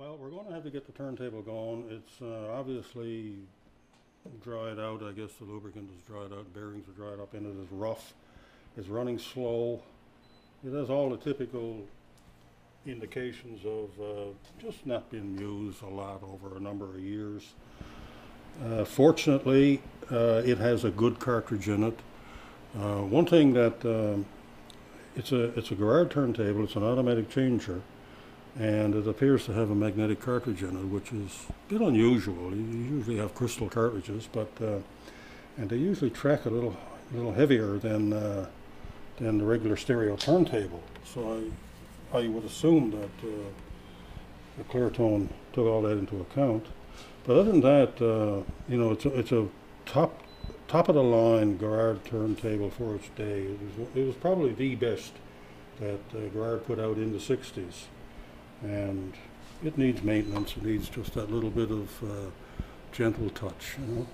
Well, we're gonna have to get the turntable going. It's uh, obviously dried out. I guess the lubricant is dried out, bearings are dried up and. It's rough. It's running slow. It has all the typical indications of uh, just not being used a lot over a number of years. Uh, Fortunately, uh, it has a good cartridge in it. Uh, One thing that, um, it's a, it's a Garrard turntable, it's an automatic changer, and it appears to have a magnetic cartridge in it, which is a bit unusual. You usually have crystal cartridges, but, uh, and they usually track a little, a little heavier than, uh, than the regular stereo turntable. So I, I would assume that, uh, the Clairtone took all that into account. But other than that, uh, you know, it's a, it's a top, top of the line Garrard turntable for its day. It was, it was probably the best that uh, Garrard put out in the '60s, and it needs maintenance. It needs just that little bit of uh, gentle touch, you know.